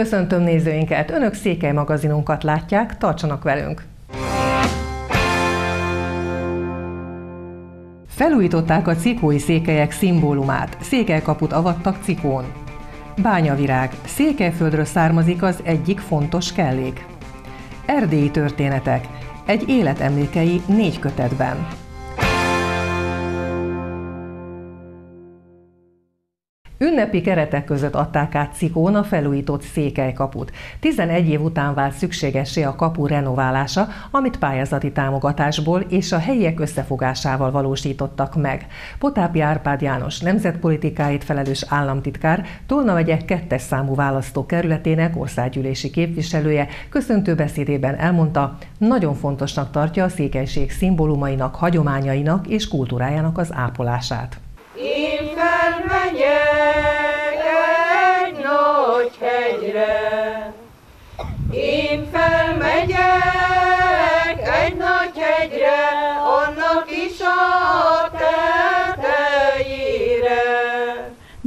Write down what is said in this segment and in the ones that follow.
Köszöntöm nézőinket, önök Székely magazinunkat látják, tartsanak velünk! Felújították a cikói székelyek szimbólumát, székelykaput avattak cikón. Bányavirág, Székelyföldről származik az egyik fontos kellék. Erdélyi történetek, egy életemlékei négy kötetben. Ünnepi keretek között adták át Cikón a felújított székelykaput. 11 év után vált szükségessé a kapu renoválása, amit pályázati támogatásból és a helyiek összefogásával valósítottak meg. Potápi Árpád János nemzetpolitikáit felelős államtitkár, Tolna megye kettes számú választókerületének országgyűlési képviselője köszöntő beszédében elmondta, nagyon fontosnak tartja a székelység szimbólumainak, hagyományainak és kultúrájának az ápolását. Én felmegyek egy nagy hegyre, én felmegyek egy nagy hegyre, annak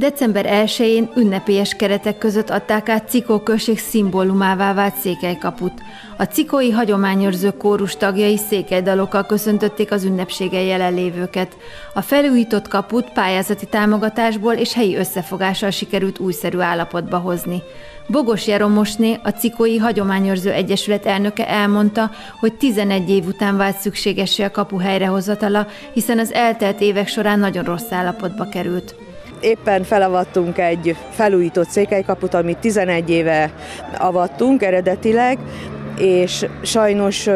December 1-én ünnepélyes keretek között adták át Cikó község szimbólumává vált székelykaput. A cikói hagyományőrző kórus tagjai székelydalokkal köszöntötték az ünnepségen jelenlévőket. A felújított kaput pályázati támogatásból és helyi összefogással sikerült újszerű állapotba hozni. Bogos Jaromosné, a Cikói Hagyományőrző Egyesület elnöke elmondta, hogy 11 év után vált szükségesé a kapu helyrehozatala, hiszen az eltelt évek során nagyon rossz állapotba került éppen felavattunk egy felújított székelykaput, amit 11 éve avattunk eredetileg, és sajnos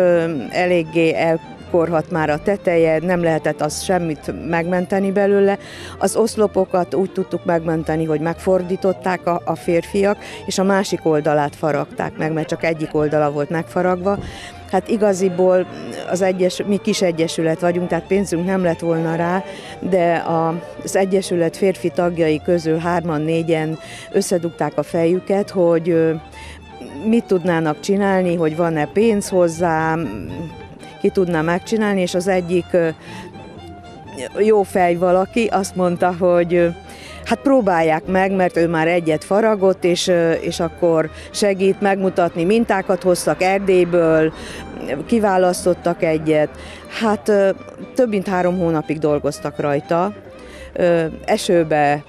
eléggé el korhat már a teteje, nem lehetett az semmit megmenteni belőle. Az oszlopokat úgy tudtuk megmenteni, hogy megfordították a, a férfiak, és a másik oldalát faragták meg, mert csak egyik oldala volt megfaragva. Hát igaziból az egyes, mi kis egyesület vagyunk, tehát pénzünk nem lett volna rá, de a, az egyesület férfi tagjai közül hárman, négyen összedugták a fejüket, hogy mit tudnának csinálni, hogy van-e pénz hozzá, ki tudná megcsinálni, és az egyik jó fej valaki azt mondta, hogy hát próbálják meg, mert ő már egyet faragott, és, és akkor segít megmutatni, mintákat hoztak Erdélyből, kiválasztottak egyet. Hát több mint három hónapig dolgoztak rajta, esőbe,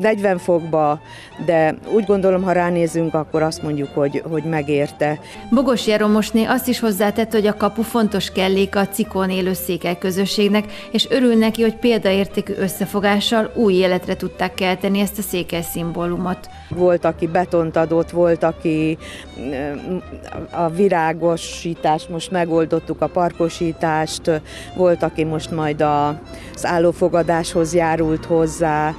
40 fokba, de úgy gondolom, ha ránézünk, akkor azt mondjuk, hogy, hogy megérte. Bogos Jeromosné azt is hozzátett, hogy a kapu fontos kellék a cikon élő székely közösségnek, és örül neki, hogy példaértékű összefogással új életre tudták kelteni ezt a székely szimbólumot. Volt, aki betont adott, volt, aki a virágosítást, most megoldottuk a parkosítást, volt, aki most majd az állófogadáshoz járult hozzá,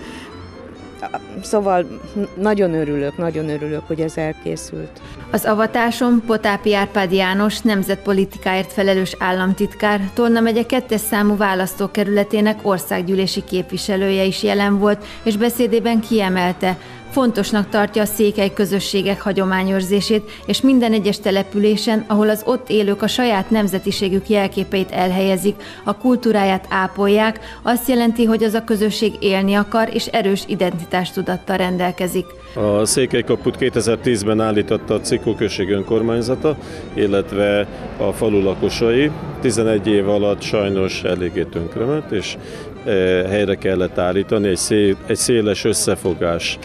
Szóval nagyon örülök, nagyon örülök, hogy ez elkészült. Az avatáson Potápi Árpád János, nemzetpolitikáért felelős államtitkár, Tolna megye kettes számú választókerületének országgyűlési képviselője is jelen volt, és beszédében kiemelte, Fontosnak tartja a székely közösségek hagyományőrzését, és minden egyes településen, ahol az ott élők a saját nemzetiségük jelképeit elhelyezik, a kultúráját ápolják, azt jelenti, hogy az a közösség élni akar, és erős identitástudattal rendelkezik. A Székelykaput 2010-ben állította a Cikó község önkormányzata, illetve a falu lakosai. 11 év alatt sajnos eléggé tönkrement, és e, helyre kellett állítani egy, szél, egy széles összefogás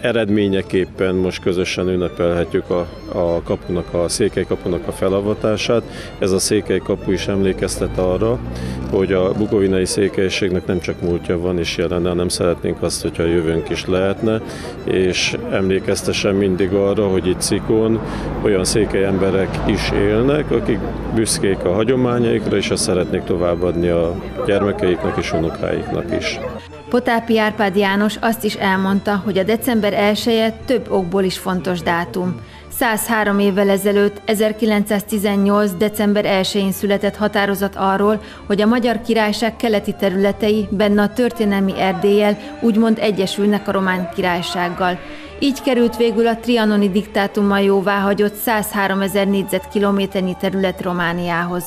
eredményeképpen most közösen ünnepelhetjük a, a kapunak, a székely kapunak a felavatását. Ez a székely kapu is emlékeztet arra, hogy a bukovinai székelységnek nem csak múltja van és jelenne, hanem szeretnénk azt, hogyha a jövőnk is lehetne, és emlékeztesen mindig arra, hogy itt Cikon olyan székely emberek is élnek, akik büszkék a hagyományaikra, és azt szeretnék továbbadni a gyermekeiknek és unokáiknak is. Potápi Árpád János azt is elmondta, hogy a december 1 -e több okból is fontos dátum. 103 évvel ezelőtt, 1918. december 1-én született határozat arról, hogy a Magyar Királyság keleti területei benne a történelmi Erdéllyel úgymond egyesülnek a Román Királysággal. Így került végül a trianoni diktátummal jóváhagyott 103 ezer négyzetkilométernyi terület Romániához.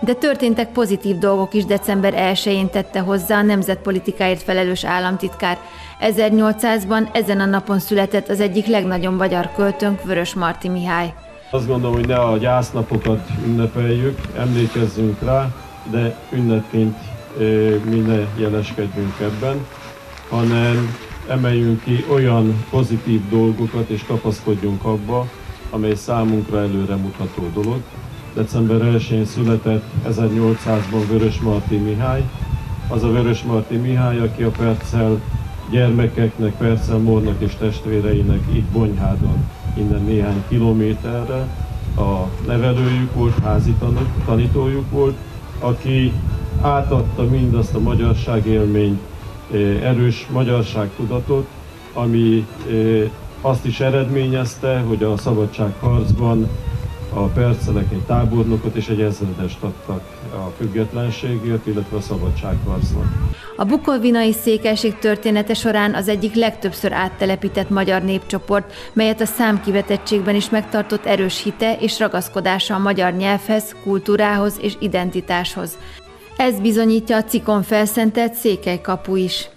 De történtek pozitív dolgok is december 1-én tette hozzá a nemzetpolitikáért felelős államtitkár. 1800-ban ezen a napon született az egyik legnagyobb magyar költőnk, Vörös Marti Mihály. Azt gondolom, hogy ne a gyásznapokat ünnepeljük, emlékezzünk rá, de ünnepként mi ne jeleskedjünk ebben, hanem emeljünk ki olyan pozitív dolgokat és kapaszkodjunk abba, amely számunkra előremutató dolog. December 1-én született 1800-ban Vörös Marti Mihály, az a Vörös Marti Mihály, aki a Percel gyermekeknek, Percel Mornak és testvéreinek itt Bonyhádon, innen néhány kilométerre a nevelőjük volt, házi tanítójuk volt, aki átadta mindazt a magyarság élményt, erős magyarság tudatot, ami azt is eredményezte, hogy a szabadságharcban a percelek egy tábornokot és egy ezredest adtak a függetlenségért, illetve a szabadságharcnak. A bukovinai székelység története során az egyik legtöbbször áttelepített magyar népcsoport, melyet a számkivetettségben is megtartott erős hite és ragaszkodása a magyar nyelvhez, kultúrához és identitáshoz. Ez bizonyítja a cikon felszentelt székelykapu is.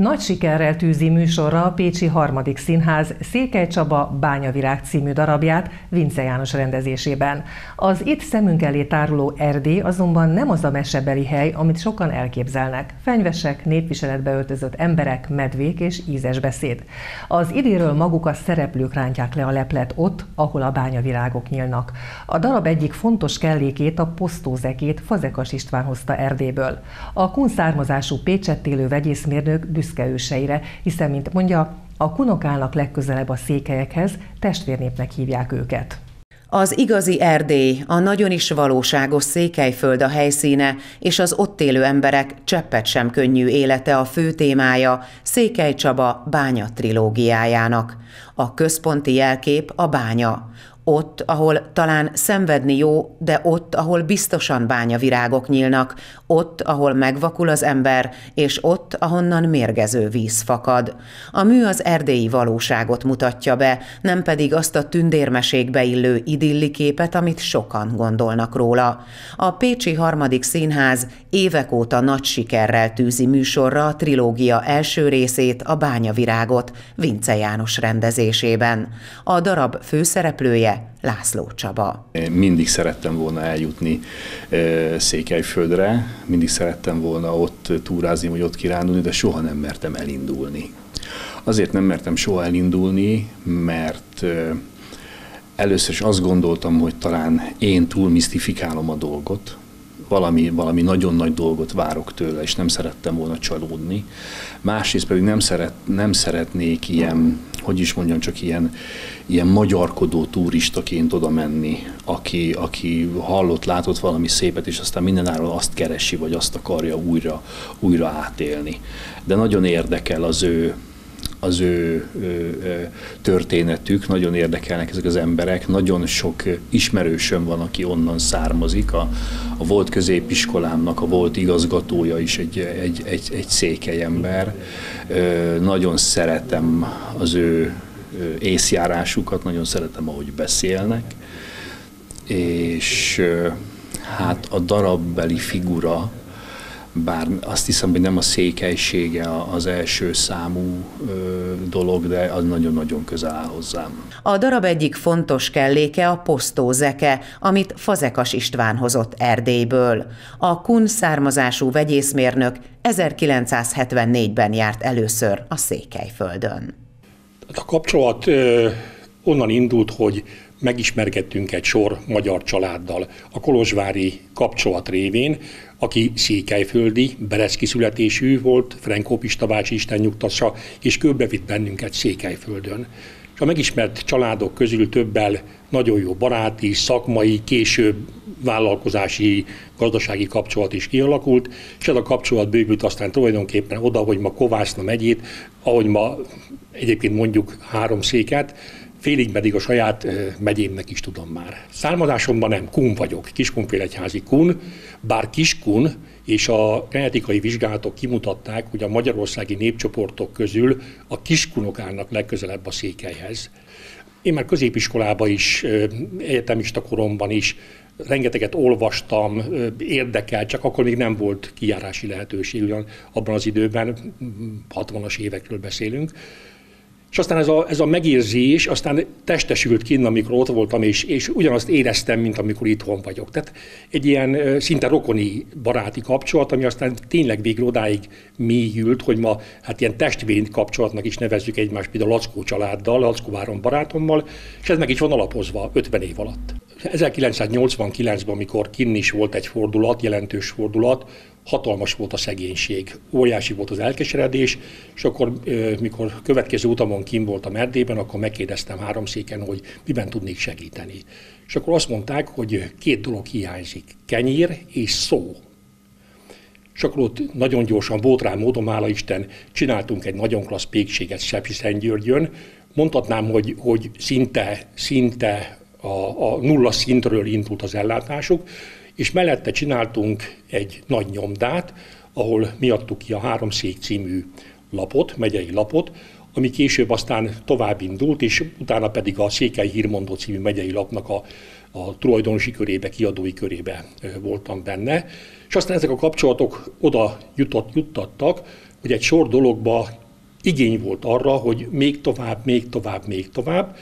Nagy sikerrel tűzi műsorra a Pécsi Harmadik Színház Székely Csaba Bányavirág című darabját Vince János rendezésében. Az itt szemünk elé táruló Erdély azonban nem az a mesebeli hely, amit sokan elképzelnek. Fenyvesek, népviseletbe öltözött emberek, medvék és ízes beszéd. Az idéről maguk a szereplők rántják le a leplet ott, ahol a bányavirágok nyílnak. A darab egyik fontos kellékét, a posztózekét Fazekas István hozta Erdélyből. A kun származású Pécset élő vegyészmérnök büszke őseire, hiszen, mint mondja, a kunok állnak legközelebb a székelyekhez, testvérnépnek hívják őket. Az igazi Erdély, a nagyon is valóságos Székelyföld a helyszíne, és az ott élő emberek cseppet sem könnyű élete a fő témája Székely Csaba bánya trilógiájának. A központi jelkép a bánya. Ott, ahol talán szenvedni jó, de ott, ahol biztosan bányavirágok nyílnak, ott, ahol megvakul az ember, és ott, ahonnan mérgező víz fakad. A mű az erdélyi valóságot mutatja be, nem pedig azt a tündérmeségbe illő idilli képet, amit sokan gondolnak róla. A Pécsi Harmadik Színház évek óta nagy sikerrel tűzi műsorra a trilógia első részét, a bányavirágot, Vince János rendezésében. A darab főszereplője László Csaba. Mindig szerettem volna eljutni Székelyföldre, mindig szerettem volna ott túrázni, vagy ott kirándulni, de soha nem mertem elindulni. Azért nem mertem soha elindulni, mert először is azt gondoltam, hogy talán én túl misztifikálom a dolgot, valami, valami nagyon nagy dolgot várok tőle, és nem szerettem volna csalódni. Másrészt pedig nem, szeret, nem szeretnék ilyen, hogy is mondjam, csak ilyen, ilyen magyarkodó turistaként oda menni, aki, aki hallott, látott valami szépet, és aztán mindenáról azt keresi, vagy azt akarja újra, újra átélni. De nagyon érdekel az ő, az ő, történetük, nagyon érdekelnek ezek az emberek, nagyon sok ismerősöm van, aki onnan származik, a, a volt középiskolámnak a volt igazgatója is egy, egy, egy, egy székely ember. Nagyon szeretem az ő észjárásukat, nagyon szeretem, ahogy beszélnek, és hát a darabbeli figura, bár azt hiszem, hogy nem a székelysége az első számú dolog, de az nagyon-nagyon közel áll hozzám. A darab egyik fontos kelléke a posztózeke, amit Fazekas István hozott Erdélyből. A kun származású vegyészmérnök 1974-ben járt először a Székelyföldön. A kapcsolat onnan indult, hogy megismerkedtünk egy sor magyar családdal a kolozsvári kapcsolat révén, aki székelyföldi, bereszki születésű volt, Frenkó Pista bácsi Isten nyugtassa, és körbevitt bennünket Székelyföldön. És a megismert családok közül többel nagyon jó baráti, szakmai, később vállalkozási, gazdasági kapcsolat is kialakult, és ez a kapcsolat bővült aztán tulajdonképpen oda, hogy ma Kovászna megyét, ahogy ma egyébként mondjuk három széket, félig pedig a saját megyémnek is tudom már. Származásomban nem, kun vagyok, Kiskunfélegyházi kun, bár Kiskun és a genetikai vizsgálatok kimutatták, hogy a magyarországi népcsoportok közül a kiskunok állnak legközelebb a székelyhez. Én már középiskolába is, egyetemista koromban is rengeteget olvastam, érdekel, csak akkor még nem volt kijárási lehetőség, ugyan abban az időben, 60-as évekről beszélünk. És aztán ez a, ez a megérzés aztán testesült kinn, amikor ott voltam, és, és ugyanazt éreztem, mint amikor itthon vagyok. Tehát egy ilyen szinte rokoni baráti kapcsolat, ami aztán tényleg végül odáig mélyült, hogy ma hát ilyen testvén kapcsolatnak is nevezzük egymást, például Lackó családdal, Lackó barátommal, és ez meg is van alapozva 50 év alatt. 1989-ben, amikor kinn is volt egy fordulat, jelentős fordulat, hatalmas volt a szegénység, óriási volt az elkeseredés, és akkor, mikor következő utamon kim voltam Erdélyben, akkor megkérdeztem háromszéken, hogy miben tudnék segíteni. És akkor azt mondták, hogy két dolog hiányzik, kenyér és szó. És akkor ott nagyon gyorsan volt rá módom, hála Isten, csináltunk egy nagyon klassz pékséget Szentgyörgyön. Mondhatnám, hogy, hogy szinte, szinte a, a nulla szintről indult az ellátásuk, és mellette csináltunk egy nagy nyomdát, ahol mi adtuk ki a Három Szék című lapot, megyei lapot, ami később aztán tovább indult, és utána pedig a Székely Hírmondó című megyei lapnak a, a tulajdonosi körébe, kiadói körébe voltam benne. És aztán ezek a kapcsolatok oda jutott, juttattak, hogy egy sor dologba igény volt arra, hogy még tovább, még tovább, még tovább,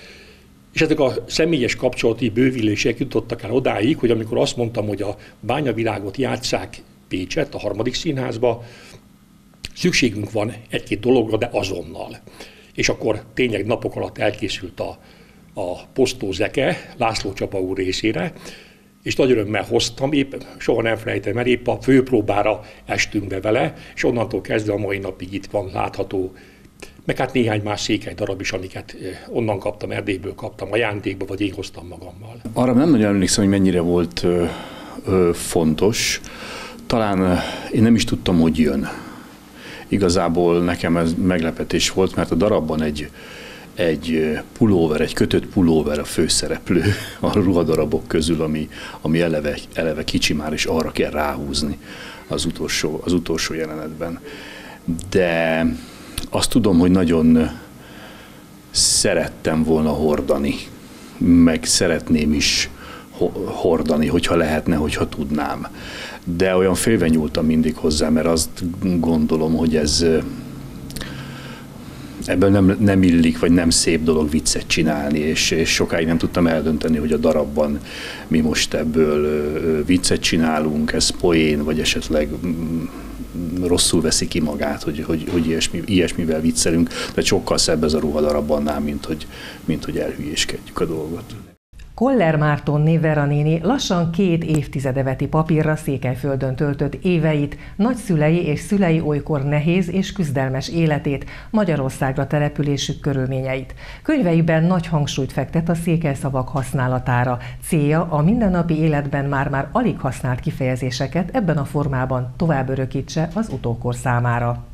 és ezek a személyes kapcsolati bővülések jutottak el odáig, hogy amikor azt mondtam, hogy a bányavilágot játszák Pécset, a harmadik színházba, szükségünk van egy-két dologra, de azonnal. És akkor tényleg napok alatt elkészült a, a posztó László Csapa úr részére, és nagy örömmel hoztam, épp soha nem felejtem el, épp a főpróbára estünk be vele, és onnantól kezdve a mai napig itt van látható meg hát néhány más székely darab is, amiket eh, onnan kaptam, Erdélyből kaptam, ajándékba, vagy én hoztam magammal. Arra nem nagyon emlékszem, hogy mennyire volt ö, ö, fontos. Talán én nem is tudtam, hogy jön. Igazából nekem ez meglepetés volt, mert a darabban egy, egy pulóver, egy kötött pulóver a főszereplő a ruhadarabok közül, ami, ami eleve, eleve kicsi már, és arra kell ráhúzni az utolsó, az utolsó jelenetben. De azt tudom, hogy nagyon szerettem volna hordani, meg szeretném is hordani, hogyha lehetne, hogyha tudnám. De olyan félve nyúltam mindig hozzá, mert azt gondolom, hogy ez ebből nem, nem illik, vagy nem szép dolog viccet csinálni, és, és sokáig nem tudtam eldönteni, hogy a darabban mi most ebből viccet csinálunk, ez poén, vagy esetleg mm, rosszul veszi ki magát, hogy, hogy, hogy ilyesmi, ilyesmivel viccelünk, de sokkal szebb ez a ruhadarab annál, mint hogy, mint hogy elhülyéskedjük a dolgot. Koller Márton Névera néni lassan két évtizede veti papírra Székelyföldön töltött éveit, nagyszülei és szülei olykor nehéz és küzdelmes életét, Magyarországra településük körülményeit. Könyveiben nagy hangsúlyt fektet a székely szavak használatára. Célja a mindennapi életben már-már alig használt kifejezéseket ebben a formában tovább örökítse az utókor számára.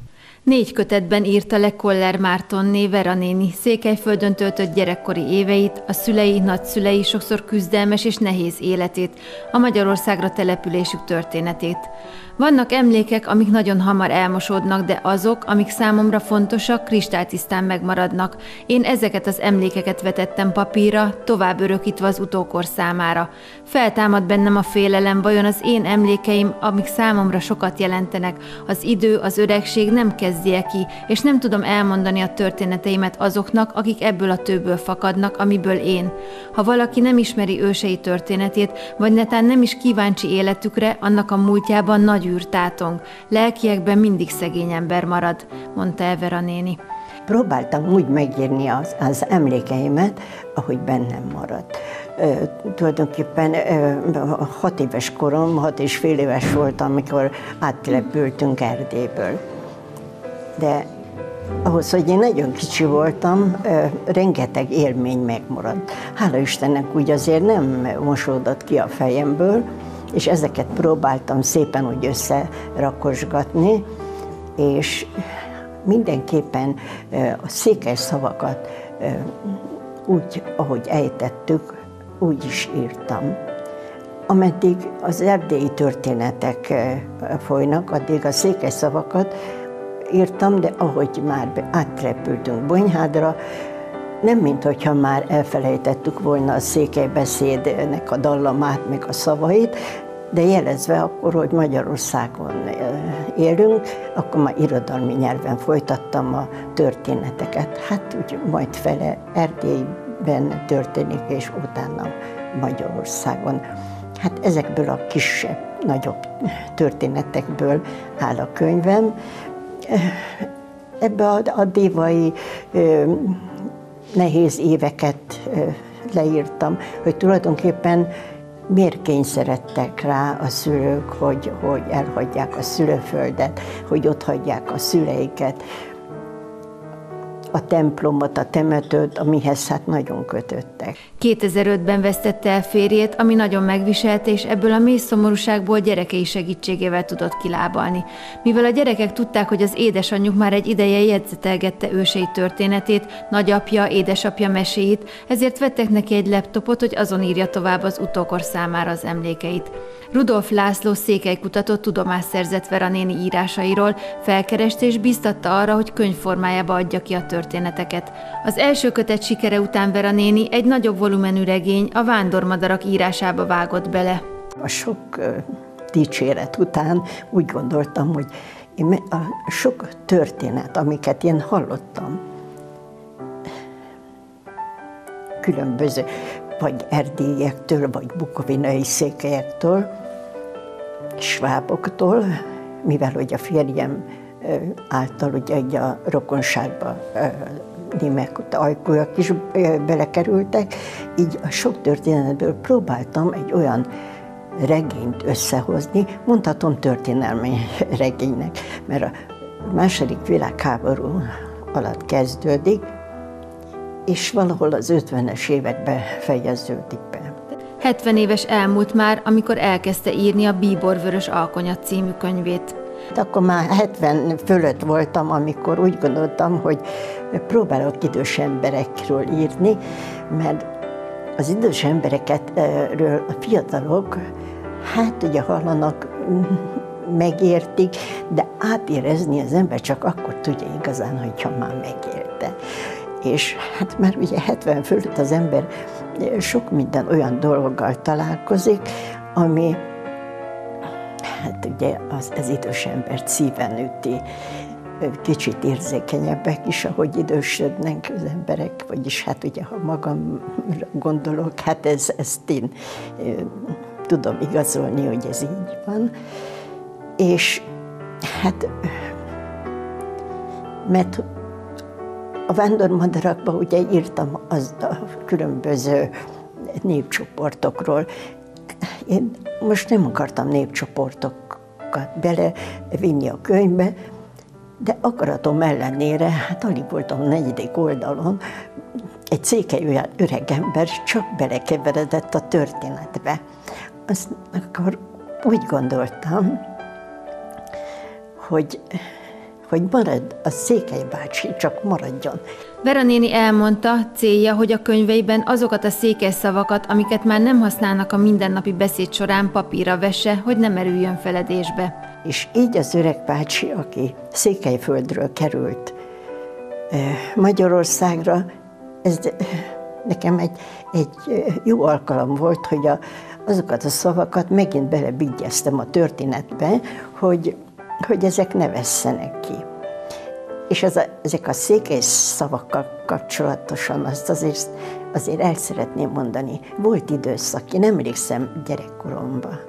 Négy kötetben írta le Koller Márton Vera néni Székelyföldön töltött gyerekkori éveit, a szülei, nagyszülei sokszor küzdelmes és nehéz életét, a Magyarországra településük történetét. Vannak emlékek, amik nagyon hamar elmosódnak, de azok, amik számomra fontosak, kristálytisztán megmaradnak. Én ezeket az emlékeket vetettem papírra, tovább örökítve az utókor számára. Feltámad bennem a félelem, vajon az én emlékeim, amik számomra sokat jelentenek, az idő, az öregség nem kezdje ki, és nem tudom elmondani a történeteimet azoknak, akik ebből a tőből fakadnak, amiből én. Ha valaki nem ismeri ősei történetét, vagy netán nem is kíváncsi életükre, annak a múltjában nagy űrtátong, lelkiekben mindig szegény ember marad, mondta Evera néni. Próbáltam úgy megírni az, az emlékeimet, ahogy bennem maradt. Ö, tulajdonképpen ö, hat éves korom, hat és fél éves voltam, amikor áttelepültünk Erdélyből. De ahhoz, hogy én nagyon kicsi voltam, rengeteg élmény megmaradt. Hála Istennek úgy azért nem mosódott ki a fejemből, és ezeket próbáltam szépen úgy összerakosgatni, és mindenképpen a székely szavakat úgy, ahogy ejtettük, úgy is írtam. Ameddig az erdélyi történetek folynak, addig a székely szavakat írtam, de ahogy már átrepültünk Bonyhádra, nem mint hogyha már elfelejtettük volna a székely beszédnek a dallamát, meg a szavait, de jelezve akkor, hogy Magyarországon élünk, akkor már irodalmi nyelven folytattam a történeteket. Hát úgy majd fele Erdélyben történik, és utána Magyarországon. Hát ezekből a kisebb, nagyobb történetekből áll a könyvem. Ebbe a, a dévai nehéz éveket leírtam, hogy tulajdonképpen miért kényszerettek rá a szülők, hogy, hogy elhagyják a szülőföldet, hogy ott hagyják a szüleiket, a templomot, a temetőt, amihez hát nagyon kötöttek. 2005-ben vesztette el férjét, ami nagyon megviselte, és ebből a mély szomorúságból gyerekei segítségével tudott kilábalni. Mivel a gyerekek tudták, hogy az édesanyjuk már egy ideje jegyzetelgette ősei történetét, nagyapja, édesapja meséit, ezért vettek neki egy laptopot, hogy azon írja tovább az utókor számára az emlékeit. Rudolf László székelykutató tudomást szerzett Vera néni írásairól, felkerest és biztatta arra, hogy könyvformájába adja ki a történeteket. Az első kötet sikere után Vera néni egy nagyobb volumenű regény, a Vándormadarak írásába vágott bele. A sok dicséret után úgy gondoltam, hogy én a sok történet, amiket én hallottam, különböző, vagy erdélyektől, vagy bukovinai székelyektől, sváboktól, mivel hogy a férjem által ugye a rokonságba némek, ajkúak is belekerültek, így a sok történetből próbáltam egy olyan regényt összehozni, mondhatom történelmi regénynek, mert a második világháború alatt kezdődik, és valahol az 50-es években fejeződik be. 70 éves elmúlt már, amikor elkezdte írni a Bíbor Vörös Alkonyat című könyvét. De akkor már 70 fölött voltam, amikor úgy gondoltam, hogy próbálok idős emberekről írni, mert az idős emberekről a fiatalok, hát ugye hallanak, megértik, de átérezni az ember csak akkor tudja igazán, hogyha már megérte. És hát már ugye 70 fölött az ember sok minden olyan dologgal találkozik, ami hát ugye az, az idős ember szíven üti, kicsit érzékenyebbek is, ahogy idősödnek az emberek, vagyis hát ugye, ha magam gondolok, hát ez, ezt én tudom igazolni, hogy ez így van. És hát, mert a vándormadarakban ugye írtam az a különböző népcsoportokról. Én most nem akartam népcsoportokat belevinni a könyvbe, de akaratom ellenére, hát alig voltam a negyedik oldalon, egy székely olyan öreg ember csak belekeveredett a történetbe. Azt akkor úgy gondoltam, hogy hogy marad, a Székely bácsi csak maradjon. Vera néni elmondta, célja, hogy a könyveiben azokat a székely szavakat, amiket már nem használnak a mindennapi beszéd során, papírra vesse, hogy ne merüljön feledésbe. És így az öreg bácsi, aki Székelyföldről került Magyarországra, ez nekem egy, egy jó alkalom volt, hogy a, azokat a szavakat megint belebigyeztem a történetbe, hogy hogy ezek ne vesszenek ki. És az a, ezek a székely szavakkal kapcsolatosan azt azért, azért el szeretném mondani. Volt időszak, én emlékszem gyerekkoromban,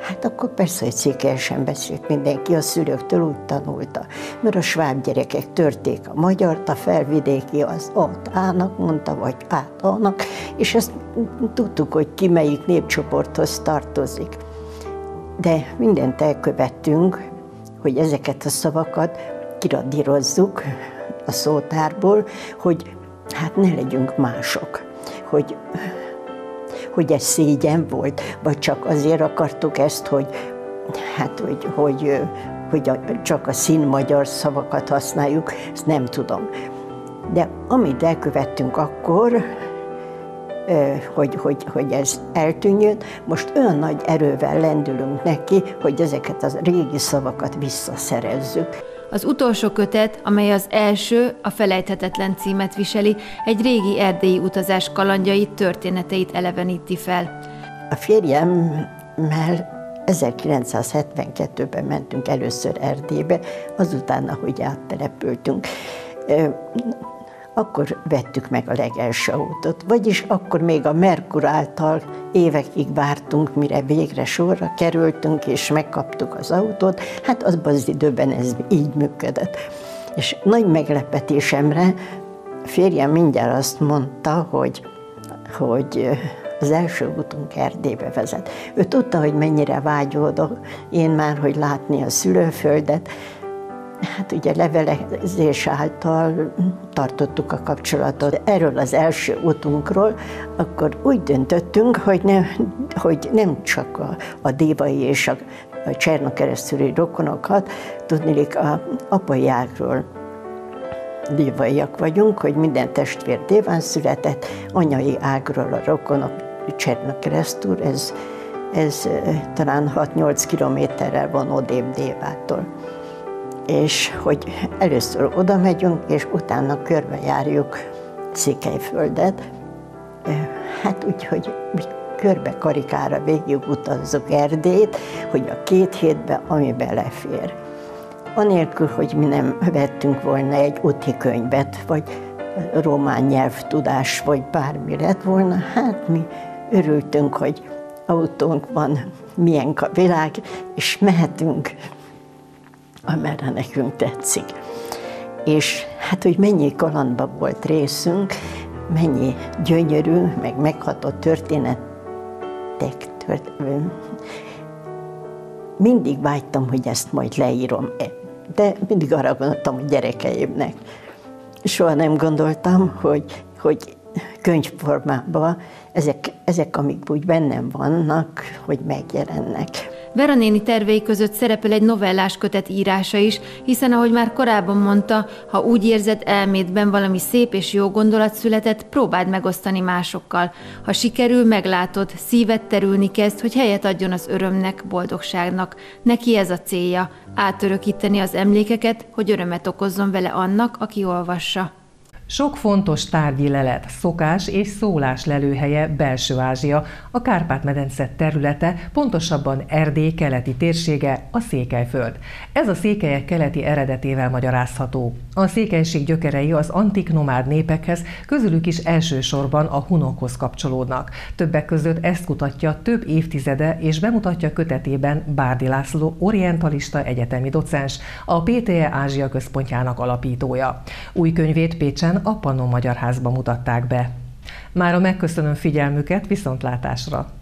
Hát akkor persze, hogy székelyesen beszélt mindenki, a szülőktől úgy tanulta. Mert a sváb gyerekek törték a magyart, a felvidéki az ott ának mondta, vagy át annak, és ezt tudtuk, hogy ki melyik népcsoporthoz tartozik. De mindent elkövettünk, hogy ezeket a szavakat kiradírozzuk a szótárból, hogy hát ne legyünk mások, hogy, hogy ez szégyen volt, vagy csak azért akartuk ezt, hogy hát, hogy, hogy, hogy a, csak a szín magyar szavakat használjuk, ezt nem tudom. De amit elkövettünk akkor, hogy, hogy, hogy ez eltűnjön. Most olyan nagy erővel lendülünk neki, hogy ezeket a régi szavakat visszaszerezzük. Az utolsó kötet, amely az első, a felejthetetlen címet viseli, egy régi erdélyi utazás kalandjait, történeteit eleveníti fel. A férjemmel 1972-ben mentünk először Erdélybe, azután, ahogy áttelepültünk akkor vettük meg a legelső autót. Vagyis akkor még a Merkur által évekig vártunk, mire végre sorra kerültünk, és megkaptuk az autót. Hát azban az időben ez így működött. És nagy meglepetésemre férjem mindjárt azt mondta, hogy, hogy az első útunk Erdélybe vezet. Ő tudta, hogy mennyire vágyódok én már, hogy látni a szülőföldet, Hát ugye levelezés által tartottuk a kapcsolatot. Erről az első útunkról, akkor úgy döntöttünk, hogy nem, hogy nem csak a, a dévai és a, a Cserna keresztüli rokonokat, tudnék a apai ágról dévaiak vagyunk, hogy minden testvér déván született, anyai ágról a rokonok Cserna keresztül, ez, ez eh, talán 6-8 kilométerrel van odébb Dévától és hogy először oda megyünk, és utána körbejárjuk Székelyföldet. Hát úgy, hogy körbe karikára végig utazzuk Erdét, hogy a két hétbe, ami belefér. Anélkül, hogy mi nem vettünk volna egy úti könyvet, vagy román nyelvtudás, vagy bármi lett volna, hát mi örültünk, hogy autónk van, milyen a világ, és mehetünk amerre nekünk tetszik. És hát, hogy mennyi kalandba volt részünk, mennyi gyönyörű, meg meghatott történetek tört... Mindig vágytam, hogy ezt majd leírom, de mindig arra gondoltam, hogy gyerekeimnek. Soha nem gondoltam, hogy, hogy könyvformában ezek, ezek, amik úgy bennem vannak, hogy megjelennek. Vera néni tervei között szerepel egy novellás kötet írása is, hiszen ahogy már korábban mondta, ha úgy érzed elmédben valami szép és jó gondolat született, próbáld megosztani másokkal. Ha sikerül, meglátod, szíved terülni kezd, hogy helyet adjon az örömnek, boldogságnak. Neki ez a célja, átörökíteni az emlékeket, hogy örömet okozzon vele annak, aki olvassa. Sok fontos tárgyi lelet, szokás és szólás lelőhelye Belső-Ázsia, a Kárpát-medence területe, pontosabban Erdély keleti térsége, a Székelyföld. Ez a székelyek keleti eredetével magyarázható. A székelység gyökerei az antik nomád népekhez, közülük is elsősorban a hunokhoz kapcsolódnak. Többek között ezt kutatja több évtizede és bemutatja kötetében Bárdi László orientalista egyetemi docens, a PTE Ázsia központjának alapítója. Új könyvét Pécsen a Magyar Házba mutatták be. Mára megköszönöm figyelmüket, viszontlátásra!